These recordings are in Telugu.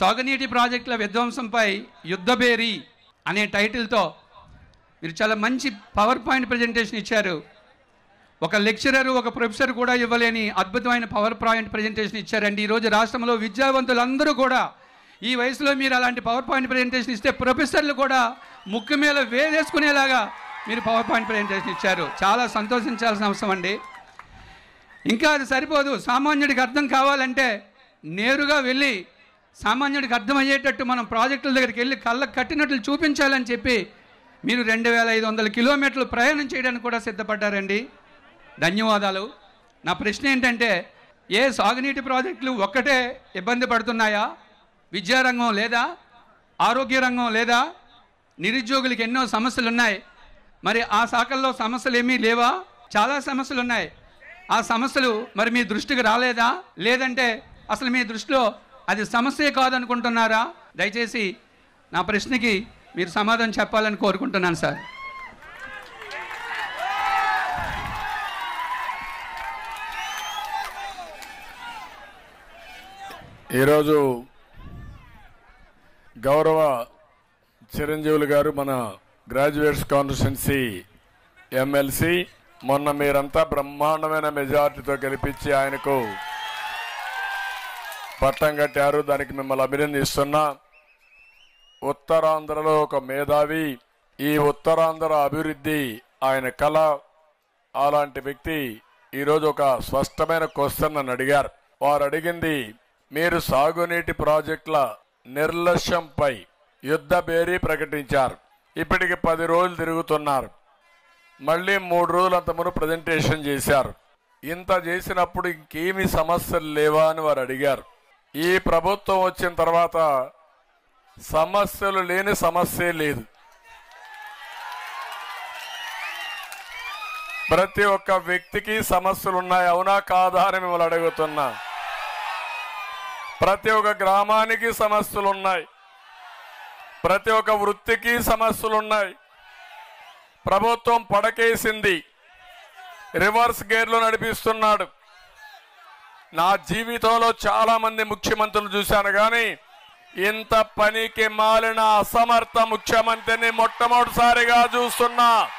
సాగునీటి ప్రాజెక్టుల విధ్వంసంపై యుద్ధబేరి అనే టైటిల్తో మీరు చాలా మంచి పవర్ పాయింట్ ప్రజెంటేషన్ ఇచ్చారు. ఒక లెక్చరర్ ఒక ప్రొఫెసర్ కూడా ఇవ్వలేని అద్భుతమైన పవర్ పాయింట్ ప్రజెంటేషన్ ఇచ్చారండి. ఈరోజు రాష్ట్రంలో విద్యావంతులందరూ కూడా ఈ వయసులో మీరు అలాంటి పవర్ పాయింట్ ప్రజెంటేషన్ ఇస్తే ప్రొఫెసర్లు కూడా ముక్కు మీద వేలేసుకునేలాగా మీరు పవర్ పాయింట్ ప్రజెంటేషన్ ఇచ్చారు. చాలా సంతోషించాల్సిన అవసరం అండి. ఇంకా అది సరిపోదు. సామాన్యుడికి అర్థం కావాలంటే నేరుగా వెళ్ళి సామాన్యుడికి అర్థమయ్యేటట్టు మనం ప్రాజెక్టుల దగ్గరికి వెళ్ళి కళ్ళకు కట్టినట్లు చూపించాలని చెప్పి మీరు రెండు వేల ఐదు వందల కిలోమీటర్లు ప్రయాణం చేయడానికి కూడా సిద్ధపడ్డారండి. ధన్యవాదాలు. నా ప్రశ్న ఏంటంటే ఏ సాగునీటి ప్రాజెక్టులు ఒక్కటే ఇబ్బంది పడుతున్నాయా? విద్యారంగం లేదా? ఆరోగ్య రంగం లేదా? నిరుద్యోగులకి ఎన్నో సమస్యలు ఉన్నాయి. మరి ఆ శాఖల్లో సమస్యలు ఏమీ లేవా? చాలా సమస్యలు ఉన్నాయి. ఆ సమస్యలు మరి మీ దృష్టికి రాలేదా? లేదంటే అసలు మీ దృష్టిలో అది సమస్యే కాదనుకుంటున్నారా? దయచేసి నా ప్రశ్నకి మీరు సమాధానం చెప్పాలని కోరుకుంటున్నాను సార్. ఈరోజు గౌరవ చిరంజీవులు గారు మన గ్రాడ్యుయేట్స్ కాన్స్టిట్యున్సీ ఎమ్మెల్సీ మొన్న మీరంతా బ్రహ్మాండమైన మెజార్టీతో గెలిపించి ఆయనకు పట్టం కట్టారు. దానికి మిమ్మల్ని అభినందిస్తున్నా. ఉత్తరాంధ్రలో ఒక మేధావి ఈ ఉత్తరాంధ్ర అభివృద్ధి ఆయన కళ. అలాంటి వ్యక్తి ఈరోజు ఒక స్పష్టమైన క్వశ్చన్ నన్ను అడిగారు. వారు అడిగింది మీరు సాగునీటి ప్రాజెక్టుల నిర్లక్ష్యంపై యుద్ధ బేరీ ప్రకటించారు. ఇప్పటికి పది రోజులు తిరుగుతున్నారు. మళ్ళీ మూడు రోజులు అంతమును ప్రజెంటేషన్ చేశారు. ఇంత చేసినప్పుడు ఇంకేమి సమస్యలు లేవా అని వారు అడిగారు. ఈ ప్రభుత్వం వచ్చిన తర్వాత సమస్యలు లేని సమస్య లేదు. ప్రతి ఒక్క వ్యక్తికి సమస్యలు ఉన్నాయి. అవునా కాదా అని మిమ్మల్ని అడుగుతున్నా. ప్రతి ఒక్క గ్రామానికి సమస్యలు ఉన్నాయి. ప్రతి ఒక్క వృత్తికి సమస్యలు ఉన్నాయి. ప్రభుత్వం పడకేసింది. రివర్స్ గేర్లో నడిపిస్తున్నాడు. నా జీవితంలో చాలా మంది ముఖ్యమంత్రులు చూశాను కానీ ఇంత పనికి మాలిన అసమర్థ ముఖ్యమంత్రిని మొట్టమొదటిసారిగా చూస్తున్నా.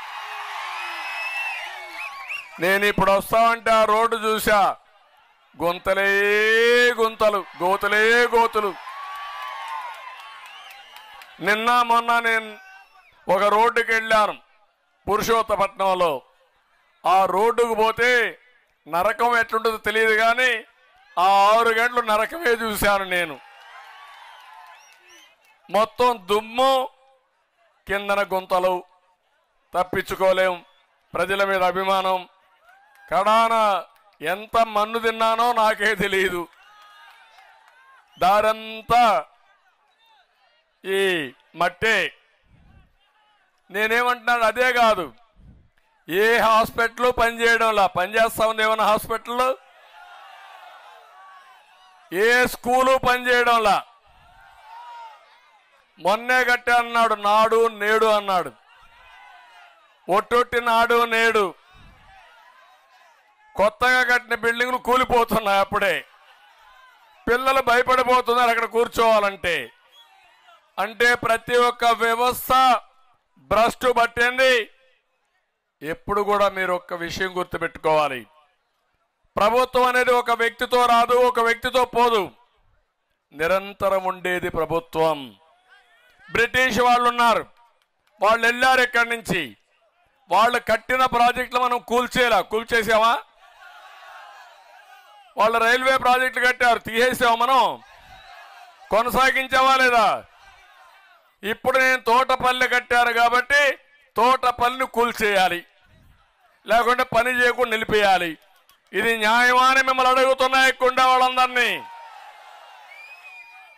నేను ఇప్పుడు వస్తామంటే ఆ రోడ్డు చూసా గుంతలే గుంతలు గోతులే గోతులు. నిన్న మొన్న నేను ఒక రోడ్డుకి వెళ్ళాను పురుషోత్తపట్నంలో. ఆ రోడ్డుకు పోతే నరకం ఎట్లుంటుందో తెలియదు కానీ ఆ ఆరు గంటలు నరకమే చూశాను నేను. మొత్తం దుమ్ము కిందన గుంతలు తప్పించుకోలేం. ప్రజల మీద అభిమానం. కడాన ఎంత మన్ను తిన్నానో నాకే తెలియదు దారంతా ఈ మట్టే. నేనేమంటున్నాడు అదే కాదు. ఏ హాస్పిటల్ పనిచేయడంలా? పనిచేస్తా ఉంది ఏమన్నా హాస్పిటల్ ఏ స్కూలు పనిచేయడంలా? మొన్నే కట్టే అన్నాడు నాడు నేడు అన్నాడు. ఒట్టొట్టి నాడు నేడు. కొత్తగా కట్టిన బిల్డింగ్లు కూలిపోతున్నాయి అప్పుడే. పిల్లలు భయపడిపోతున్నారు అక్కడ కూర్చోవాలంటే. అంటే ప్రతి ఒక్క వ్యవస్థ భ్రష్టు పట్టింది. ఎప్పుడు కూడా మీరు ఒక్క విషయం గుర్తుపెట్టుకోవాలి. ప్రభుత్వం అనేది ఒక వ్యక్తితో రాదు ఒక వ్యక్తితో పోదు. నిరంతరం ఉండేది ప్రభుత్వం. బ్రిటిష్ వాళ్ళు ఉన్నారు వాళ్ళు వెళ్ళారు ఇక్కడి నుంచి. వాళ్ళు కట్టిన ప్రాజెక్టులు మనం కూల్చేలా. కూల్చేసామా? వాళ్ళు రైల్వే ప్రాజెక్టులు కట్టారు. తీసేసావా మనం? కొనసాగించావా లేదా? ఇప్పుడు నేను తోటపల్లి కట్టారు కాబట్టి తోట పనిని కూల్చేయాలి. లేకుంటే పని చేయకుండా నిలిపేయాలి. ఇది న్యాయమాని మిమ్మల్ని అడుగుతున్నాయి ఎక్కువ వాళ్ళందరినీ.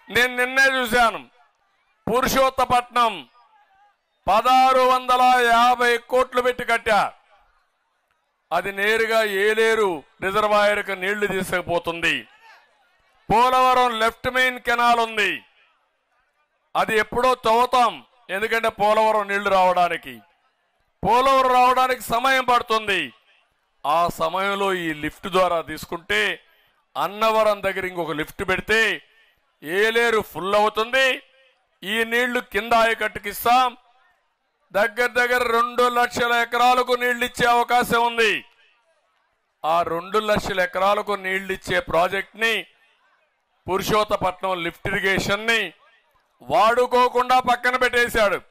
నేను నిన్నే చూశాను. పురుషోత్తపట్నం పదహారు వందల యాభై కోట్లు పెట్టి కట్టా. అది నేరుగా ఏలేరు రిజర్వాయర్కి నీళ్ళు తీసుకుపోతుంది. పోలవరం లెఫ్ట్ మెయిన్ కెనాల్ ఉంది. అది ఎప్పుడో తవ్వుతాం. ఎందుకంటే పోలవరం నీళ్ళు రావడానికి. పోలవరం రావడానికి సమయం పడుతుంది. ఆ సమయంలో ఈ లిఫ్ట్ ద్వారా తీసుకుంటే అన్నవరం దగ్గర ఇంకొక లిఫ్ట్ పెడితే ఏలేరు ఫుల్ అవుతుంది. ఈ నీళ్ళు కింద ఆయకట్టుకిస్తాం దగ్గర దగ్గర రెండు లక్షల ఎకరాలకు నీళ్ళు ఇచ్చే అవకాశం ఉంది. ఆ రెండు లక్షల ఎకరాలకు నీళ్ళు ఇచ్చే ప్రాజెక్ట్ పురుషోత్తపట్నం లిఫ్ట్ ఇరిగేషన్ని వాడుకోకుండా పక్కన పెట్టేశాడు.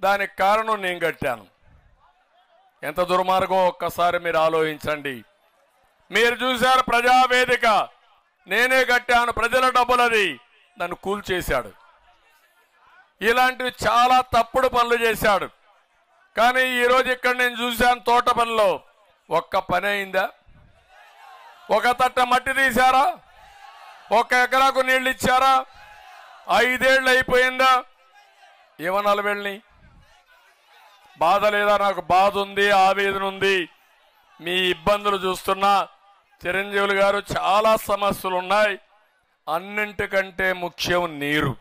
దానికి కారణం నేను కట్టాను. ఎంత దుర్మార్గం ఒక్కసారి మీరు ఆలోచించండి. మీరు చూశారు ప్రజావేదిక. నేనే కట్టాను ప్రజల డబ్బులది. నన్ను కూల్చేశాడు ఇలాంటివి చాలా తప్పుడు పనులు చేశాడు. కానీ ఈరోజు ఇక్కడ నేను చూశాను తోట పనిలో. ఒక్క పని అయిందా? ఒక తట్ట మట్టి తీశారా? ఒక ఎకరాకు నీళ్ళు ఇచ్చారా? ఐదేళ్ళు అయిపోయిందా? ఏమనాలి వెళ్ళి బాధ లేదా? నాకు బాధ ఉంది ఆవేదన ఉంది. మీ ఇబ్బందులు చూస్తున్నా. చిరంజీవులు గారు చాలా సమస్యలు ఉన్నాయి అన్నింటికంటే ముఖ్యం నీరు.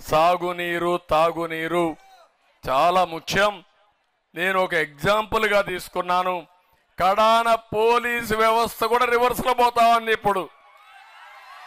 సాగునీరు తాగునీరు చాలా ముఖ్యం. నేను ఒక ఎగ్జాంపుల్గా తీసుకున్నాను. కడాన పోలీసు వ్యవస్థ కూడా రివర్స్లో పోతా ఉంది ఇప్పుడు.